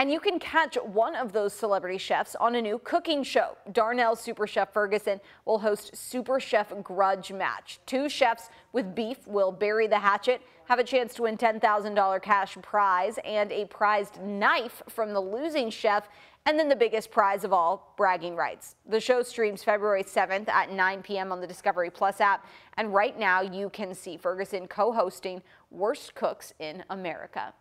And you can catch one of those celebrity chefs on a new cooking show. Darnell Super Chef Ferguson will host Super Chef Grudge Match. Two chefs with beef will bury the hatchet, have a chance to win $10,000 cash prize and a prized knife from the losing chef. And then the biggest prize of all, bragging rights. The show streams February 7th at 9 p.m. on the Discovery Plus app. And right now you can see Ferguson co-hosting Worst Cooks in America.